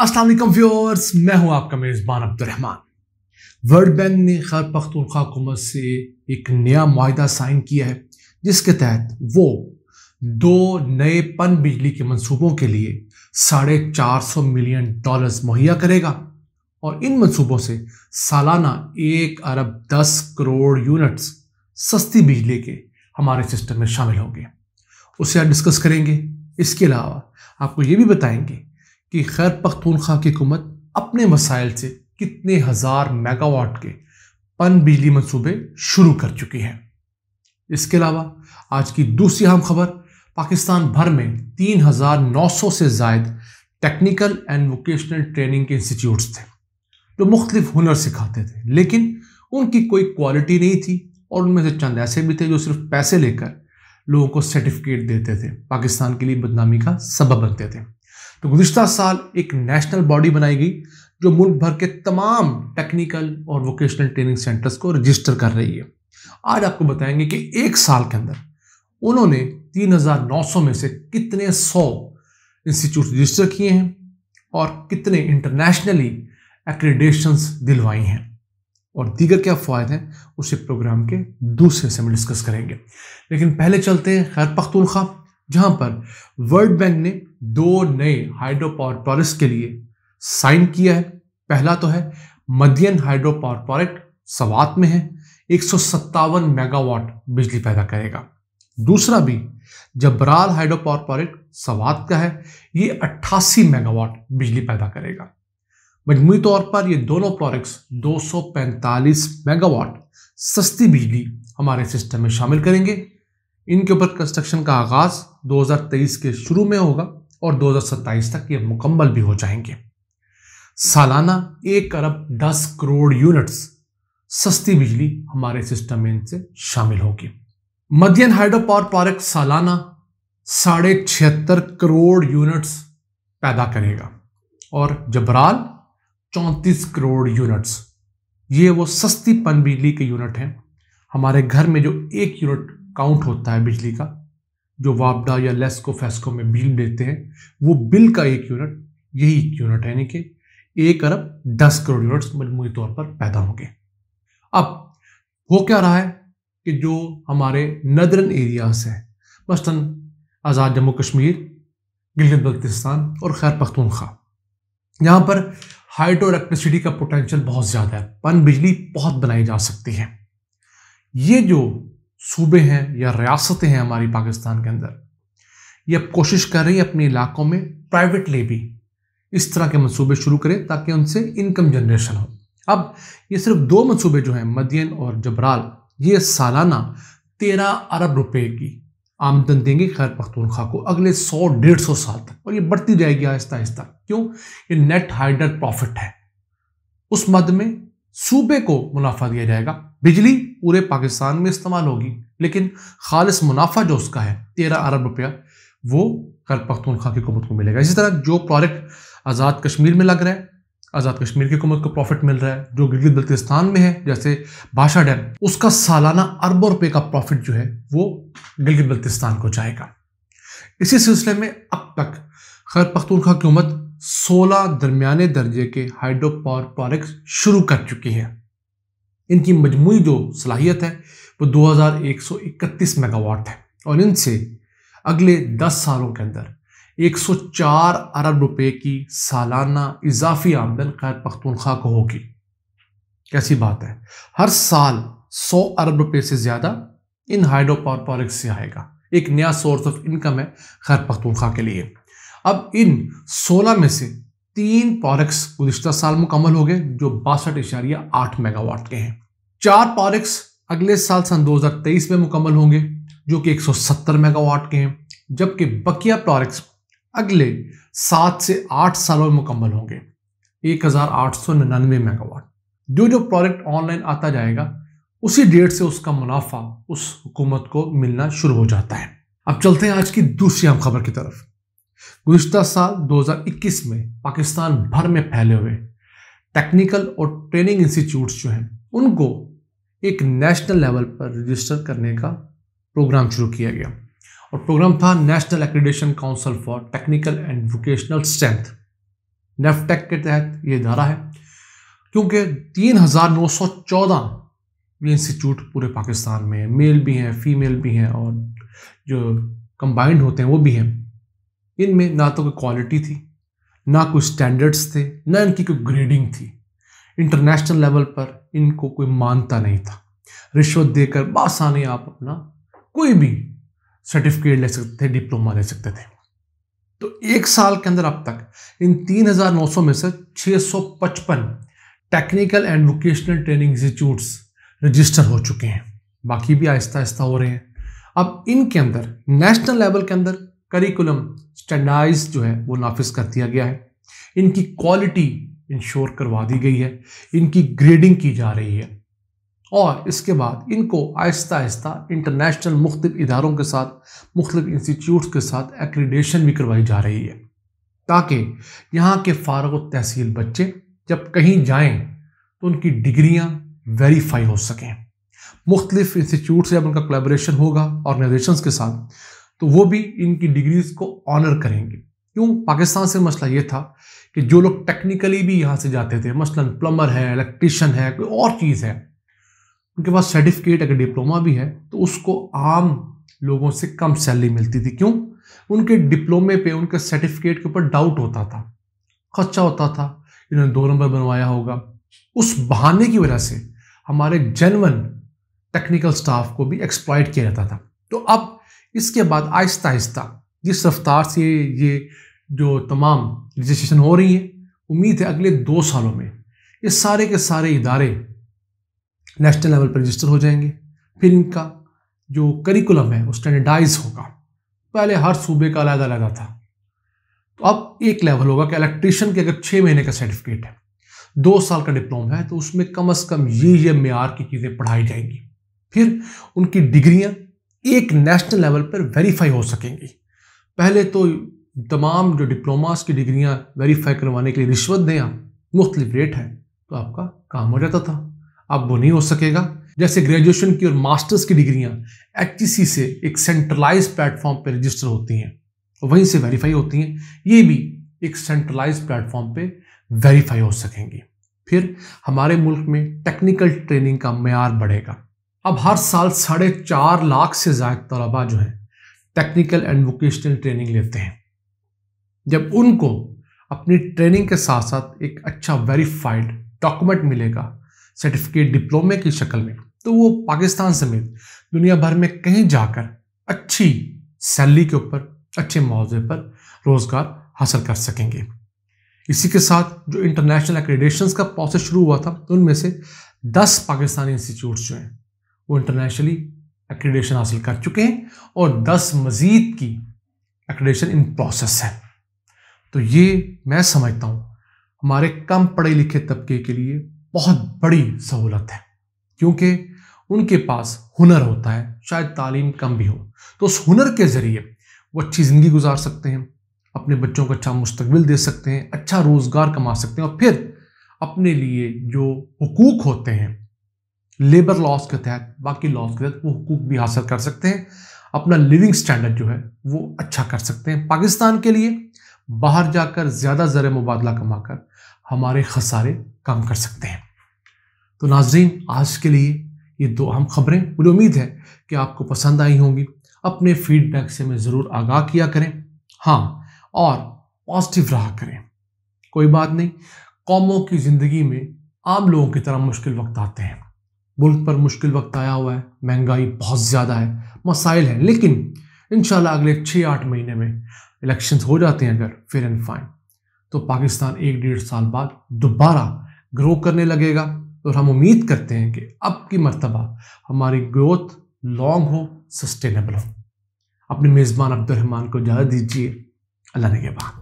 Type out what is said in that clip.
वालेकुम व्यूअर्स, मैं हूँ आपका मेज़बान अब्दुलरहमान। वर्ल्ड बैंक ने खैर पख्तूनख्वा हुकूमत से एक नया माहिदा साइन किया है, जिसके तहत वो दो नए पन बिजली के मंसूबों के लिए साढ़े चार सौ मिलियन डॉलर्स मुहैया करेगा और इन मंसूबों से सालाना एक अरब दस करोड़ यूनिट्स सस्ती बिजली के हमारे सिस्टम में शामिल होंगे। उसे आज डिस्कस करेंगे। इसके अलावा आपको ये भी बताएँगे कि खैर पख्तूनख्वा की हुकूमत अपने मसाइल से कितने हज़ार मेगावाट के पन बिजली मनसूबे शुरू कर चुकी है। इसके अलावा आज की दूसरी अहम खबर, पाकिस्तान भर में तीन हज़ार नौ सौ से जायद टेक्निकल एंड वोकेशनल ट्रेनिंग के इंस्टीट्यूट्स थे, जो मुख्तलिफ़ हुनर सिखाते थे, लेकिन उनकी कोई क्वालिटी नहीं थी और उनमें से चंद ऐसे भी थे जो सिर्फ़ पैसे लेकर लोगों को सर्टिफिकेट देते थे, पाकिस्तान के लिए बदनामी का सबब बनते थे। तो गुजशत साल एक नेशनल बॉडी बनाई गई जो मुल्क भर के तमाम टेक्निकल और वोकेशनल ट्रेनिंग सेंटर्स को रजिस्टर कर रही है। आज आपको बताएँगे कि एक साल के अंदर उन्होंने 3,900 में से कितने सौ इंस्टीट्यूट रजिस्टर किए हैं और कितने इंटरनेशनली एक्रेडेशंस दिलवाई हैं। और दीगर क्या फ़ायदे हैं उसे प्रोग्राम के दूसरे से में डिस्कस करेंगे। लेकिन पहले चलते हैं खैर पख्तूनख्वा। जहाँ पर वर्ल्ड बैंक ने दो नए हाइड्रो पावर प्रोजेक्ट्स के लिए साइन किया है। पहला तो है Madyan hydro power project Swat में है। एक सौ सत्तावन मेगावाट बिजली पैदा करेगा। दूसरा भी Jabral hydro power project Swat का है। ये 88 मेगावाट बिजली पैदा करेगा। मजमू तौर पर ये दोनों प्रोजेक्ट्स 245 मेगावाट सस्ती बिजली हमारे सिस्टम में शामिल करेंगे। इनके ऊपर कंस्ट्रक्शन का आगाज़ 2023 के शुरू में होगा और 2027 तक ये मुकम्मल भी हो जाएँगे। सालाना एक अरब दस करोड़ यूनिट्स सस्ती बिजली हमारे सिस्टम में इनसे शामिल होगी। मध्यन हाइड्रो पावर प्रोजेक्ट सालाना साढ़े छिहत्तर करोड़ यूनिट्स पैदा करेगा और जबराल चौंतीस करोड़ यूनिट्स ये वो सस्ती पन बिजली के यूनिट हैं। हमारे घर में जो एक यूनिट काउंट होता है बिजली का जो वापडा या लेस्को फेस्को में बिल देते हैं, वो बिल का एक यूनिट, यही एक यूनिट है यानी कि एक अरब दस करोड़ यूनिट्स मजमू तौर पर पैदा होंगे। अब हो क्या रहा है कि जो हमारे नदरन एरियाज़ हैं, मसलन आज़ाद जम्मू कश्मीर गिलगित बल्तिस्तान और खैर पख्तूनख्वा, यहाँ पर हाइड्रो इलेक्ट्रिसिटी का पोटेंशियल बहुत ज़्यादा है पन बिजली बहुत बनाई जा सकती है। ये जो सूबे हैं या रियासतें हैं हमारी पाकिस्तान के अंदर, ये अब कोशिश कर रही है अपने इलाकों में प्राइवेटली भी इस तरह के मंसूबे शुरू करें ताकि उनसे इनकम जनरेशन हो। अब ये सिर्फ़ दो मंसूबे जो हैं, मदियन और जबराल, ये सालाना तेरह अरब रुपए की आमदन देंगे खैर पख्तूनख्वा को अगले सौ, डेढ़ सौ साल तक, और ये बढ़ती जाएगी आहिस्ता आहिस्ता क्यों? ये नेट हाइडर प्रॉफिट है। उस मद में सूबे को मुनाफा दिया जाएगा। बिजली पूरे पाकिस्तान में इस्तेमाल होगी, लेकिन खालिश मुनाफा जो उसका है, तेरह अरब रुपया, वो खैर पख्तूनख्वा की हुकूमत को मिलेगा। इसी तरह जो प्रोजेक्ट आज़ाद कश्मीर में लग रहा है, आज़ाद कश्मीर की हुकूमत को प्रॉफिट मिल रहा है, जो गिलगित बल्तिस्तान में है, जैसे भाषा डैम, उसका सालाना अरबों रुपये का प्रॉफिट जो है, वो गिलगित बल्तिस्तान को जाएगा। इसी सिलसिले में अब तक खैर पख्तूनख्वा की हुकूमत 16 दरमियाने दर्जे के हाइड्रो पावर प्रोजेक्ट शुरू कर चुकी है। इनकी मजमू जो सलाहियत है, वो 2131 मेगावाट है और इनसे अगले 10 सालों के अंदर 104 अरब रुपए की सालाना इजाफी आमदन खैर पख्तूनख्वा को होगी। कैसी बात है? हर साल 100 अरब रुपए से ज़्यादा इन हाइड्रो पावर प्रोजेक्ट से आएगा। एक नया सोर्स ऑफ़ इनकम है खैर पख्तूनख्वा के लिए। अब इन 16 में से तीन प्रोजेक्ट्स गुजशत साल मुकम्मल हो गए, जो बासठ इशारिया आठ मेगावाट के हैं। चार प्रोजेक्ट्स अगले साल सन 2023 में मुकम्मल होंगे, जो कि 170 मेगावाट के हैं, जबकि बकिया प्रोजेक्ट्स अगले सात से आठ सालों में मुकम्मल होंगे, एक हज़ार आठ सौ निन्यानवे मेगावाट। जो जो प्रोडक्ट ऑनलाइन आता जाएगा, उसी डेट से उसका मुनाफा उस हुकूमत को मिलना शुरू हो जाता है। अब चलते हैं आज की दूसरी अहम खबर की तरफ़। गुजशत साल 2021 में पाकिस्तान भर में फैले हुए टेक्निकल और ट्रेनिंग इंस्टीट्यूट्स जो हैं, उनको एक नेशनल लेवल पर रजिस्टर करने का प्रोग्राम शुरू किया गया। और प्रोग्राम था national accreditation council for technical and vocational strength. नेफटेक के तहत ये इदारा है, क्योंकि तीन हज़ार नौ सौ चौदह ये इंस्टीट्यूट पूरे पाकिस्तान में, मेल भी हैं, फीमेल भी हैं और जो कंबाइंड होते हैं वो भी हैं। इनमें ना तो कोई क्वालिटी थी ना कोई स्टैंडर्ड्स थे ना इनकी कोई ग्रेडिंग थी। इंटरनेशनल लेवल पर इनको कोई मानता नहीं था। रिश्वत देकर बासानी आप अपना कोई भी सर्टिफिकेट ले सकते थे डिप्लोमा ले सकते थे। तो एक साल के अंदर अब तक इन 3,900 में से 655 technical and vocational training institutes register हो चुके हैं। बाकी भी आहिस्ता आहिस्ता हो रहे हैं। अब इनके अंदर नेशनल लेवल के अंदर करिकुलम स्टैंडाइज जो है वो नाफिज कर दिया गया है। इनकी क्वालिटी इंश्योर करवा दी गई है। इनकी ग्रेडिंग की जा रही है। और इसके बाद इनको आहिस्ता आहिस्ता इंटरनेशनल मुख्तलिफ़ इदारों के साथ, मुख्तलिफ़ इंस्टीट्यूट्स के साथ एक्रीडेशन भी करवाई जा रही है। ताकि यहाँ के फ़ारग तहसील बच्चे जब कहीं जाएँ तो उनकी डिग्रियाँ वेरीफाई हो सकें। मुख्तलिफ़ इंस्टीट्यूट से जब उनका कोलेब्रेशन होगा ऑर्गेनाइजेशन के साथ। तो वो भी इनकी डिग्रीज को ऑनर करेंगे। क्यों? पाकिस्तान से मसला ये था कि जो लोग टेक्निकली भी यहाँ से जाते थे, मसलन प्लम्बर है इलेक्ट्रिशियन है, कोई और चीज़ है, उनके पास सर्टिफिकेट अगर डिप्लोमा भी है तो उसको आम लोगों से कम सैलरी मिलती थी। क्यों? उनके डिप्लोमे पे, उनके सर्टिफिकेट के ऊपर डाउट होता था, खर्चा होता था, इन्होंने दो नंबर बनवाया होगा। उस बहाने की वजह से हमारे जेनवन टेक्निकल स्टाफ को भी एक्सप्लॉइट किया जाता था। तो अब इसके बाद आहिस्ता आहिस्ता जिस रफ्तार से ये जो तमाम रजिस्ट्रेशन हो रही है, उम्मीद है अगले दो सालों में ये सारे के सारे इदारे नेशनल लेवल पर रजिस्टर हो जाएँगे। फिर इनका जो करिकुलम है, वो स्टैंडर्डाइज होगा। पहले हर सूबे का अलग अलग था। तो अब एक लेवल होगा कि इलेक्ट्रीशियन के अगर छः महीने का सर्टिफिकेट है, दो साल का डिप्लोमा है तो उसमें कम अज़ कम ये ये मैार की चीज़ें पढ़ाई जाएँगी। फिर उनकी डिग्रियाँ एक नेशनल लेवल पर वेरीफाई हो सकेंगी। पहले तो तमाम जो डिप्लोमास की डिग्रियाँ वेरीफाई करवाने के लिए रिश्वत दें आप, मुख्तलिफ़ रेट है तो आपका काम हो जाता था। अब वो नहीं हो सकेगा। जैसे ग्रेजुएशन की और मास्टर्स की डिग्रियाँ एच से एक सेंट्रलाइज प्लेटफॉर्म पर रजिस्टर होती हैं वहीं से वेरीफाई होती हैं। ये भी एक सेंट्रलाइज प्लेटफॉर्म पे वेरीफाई हो सकेंगी। फिर हमारे मुल्क में टेक्निकल ट्रेनिंग का मैार बढ़ेगा। अब हर साल साढ़े चार लाख से ज़्यादा तलबा जो हैं टेक्निकल एंड वोकेशनल ट्रेनिंग लेते हैं। जब उनको अपनी ट्रेनिंग के साथ साथ एक अच्छा वेरीफाइड डॉक्यूमेंट मिलेगा सर्टिफिकेट डिप्लोमे की शक्ल में तो वो पाकिस्तान समेत दुनिया भर में कहीं जाकर अच्छी सैलरी के ऊपर, अच्छे मुआवजे पर रोज़गार हासिल कर सकेंगे। इसी के साथ जो इंटरनेशनल एक्रेडेशन का प्रोसेस शुरू हुआ था उनमें से 10 पाकिस्तानी इंस्टीट्यूट्स जो हैं वो इंटरनेशनली एक्रेडेशन हासिल कर चुके हैं और 10 मज़ीद की एक्रेडेशन इन प्रोसेस है। तो ये मैं समझता हूँ, हमारे कम पढ़े लिखे तबके के लिए बहुत बड़ी सहूलत है, क्योंकि उनके पास हुनर होता है, शायद तालीम कम भी हो। तो उस हुनर के ज़रिए वो अच्छी ज़िंदगी गुजार सकते हैं, अपने बच्चों को अच्छा मुस्तबिल दे सकते हैं अच्छा रोज़गार कमा सकते हैं और फिर अपने लिए जो हुकूक होते हैं लेबर लॉस के तहत, बाकी लॉस के तहत वो हकूक भी हासिल कर सकते हैं। अपना लिविंग स्टैंडर्ड जो है, वो अच्छा कर सकते हैं। पाकिस्तान के लिए बाहर जाकर ज़्यादा ज़र मुबादला कमाकर हमारे खसारे कम कर सकते हैं। तो नाजरीन, आज के लिए ये दो अहम खबरें। मुझे उम्मीद है कि आपको पसंद आई होंगी। अपने फीडबैक से मैं ज़रूर आगाह किया करें। हाँ और पॉजिटिव रहा करें। कोई बात नहीं, कौमों की ज़िंदगी में आम लोगों की तरह मुश्किल वक्त आते हैं। मुल्क पर मुश्किल वक्त आया हुआ है, महँगाई बहुत ज़्यादा है, मसाइल हैं, लेकिन इन अगले छः आठ महीने में इलेक्शन हो जाते हैं अगर फिर एंड फाइन तो पाकिस्तान एक डेढ़ साल बाद दोबारा ग्रो करने लगेगा, और हम उम्मीद करते हैं कि अब की मरतबा हमारी ग्रोथ लॉन्ग हो सस्टेनेबल हो। अपने मेज़बान अब्दुलरहमान को इजाज़त दीजिए, अल्लाह ने के बाद